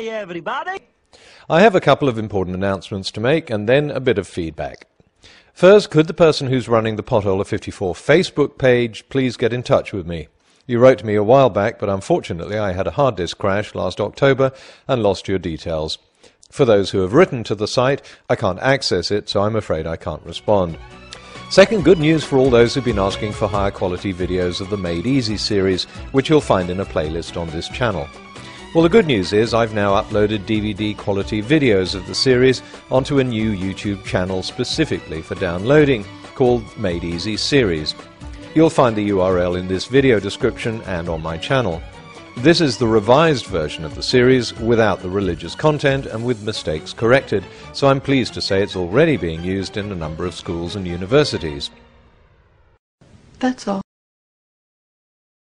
Hi, everybody. I have a couple of important announcements to make and then a bit of feedback. First, could the person who's running the Potholer 54 Facebook page please get in touch with me? You wrote to me a while back, but unfortunately I had a hard disk crash last October and lost your details. For those who have written to the site, I can't access it, so I'm afraid I can't respond. Second, good news for all those who've been asking for higher quality videos of the Made Easy series, which you'll find in a playlist on this channel. Well, the good news is I've now uploaded DVD quality videos of the series onto a new YouTube channel specifically for downloading called Made Easy Series. You'll find the URL in this video description and on my channel. This is the revised version of the series without the religious content and with mistakes corrected, so I'm pleased to say it's already being used in a number of schools and universities. That's all.